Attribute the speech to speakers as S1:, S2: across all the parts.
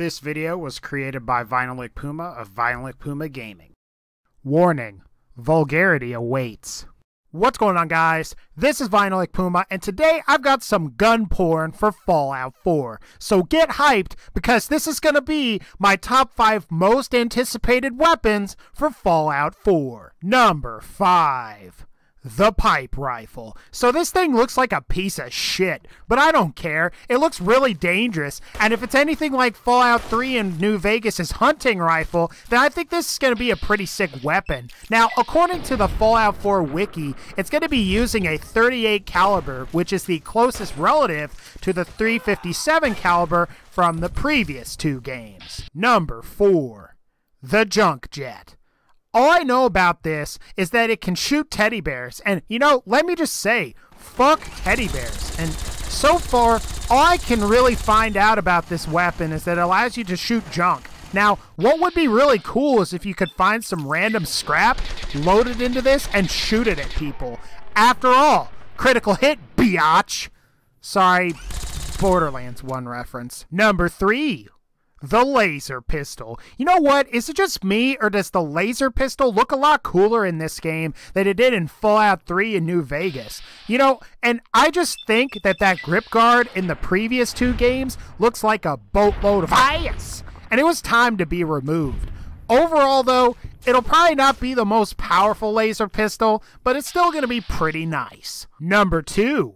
S1: This video was created by Vinylic Puma of Vinylic Puma Gaming. Warning, vulgarity awaits. What's going on, guys? This is Vinylic Puma, and today I've got some gun porn for Fallout 4. So get hyped because this is going to be my top 5 most anticipated weapons for Fallout 4. Number 5 the pipe rifle. So this thing looks like a piece of shit, but I don't care. It looks really dangerous, and if it's anything like Fallout 3 and New Vegas' hunting rifle, then I think this is going to be a pretty sick weapon. Now, according to the Fallout 4 wiki, it's going to be using a 38 caliber, which is the closest relative to the 357 caliber from the previous two games. Number 4. The Junk Jet all I know about this is that it can shoot teddy bears. And, you know, let me just say, fuck teddy bears. And so far, all I can really find out about this weapon is that it allows you to shoot junk. Now, what would be really cool is if you could find some random scrap, load it into this, and shoot it at people. After all, critical hit, biatch. Sorry, Borderlands 1 reference. Number 3, the laser pistol. You know what? Is it just me, or does the laser pistol look a lot cooler in this game than it did in Fallout 3 in New Vegas? You know, and I just think that that grip guard in the previous two games looks like a boatload of ice, and it was time to be removed. Overall, though, it'll probably not be the most powerful laser pistol, but it's still going to be pretty nice. Number two,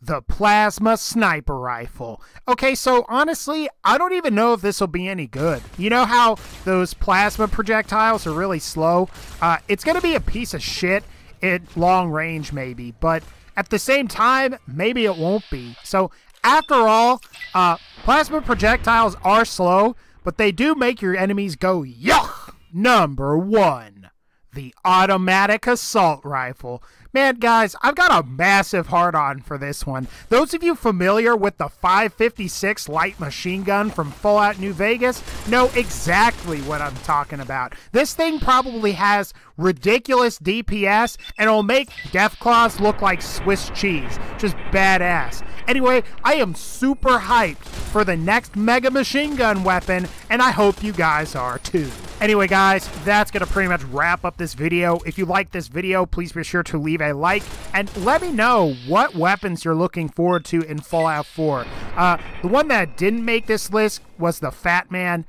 S1: the plasma sniper rifle. Okay, so honestly, I don't even know if this will be any good. You know how those plasma projectiles are really slow? Uh, it's going to be a piece of shit at long range, maybe, but at the same time, maybe it won't be. So, after all, uh, plasma projectiles are slow, but they do make your enemies go yuck. Number one, the automatic assault rifle. Man, guys, I've got a massive hard on for this one. Those of you familiar with the 556 light machine gun from Fallout New Vegas know exactly what I'm talking about. This thing probably has ridiculous DPS and it'll make Deathclaws look like Swiss cheese. Just badass. Anyway, I am super hyped for the next mega machine gun weapon, and I hope you guys are too. Anyway, guys, that's going to pretty much wrap up this video. If you like this video, please be sure to leave a like and let me know what weapons you're looking forward to in Fallout 4. Uh, the one that didn't make this list was the Fat Man.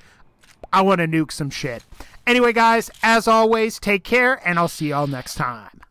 S1: I want to nuke some shit. Anyway, guys, as always, take care, and I'll see y'all next time.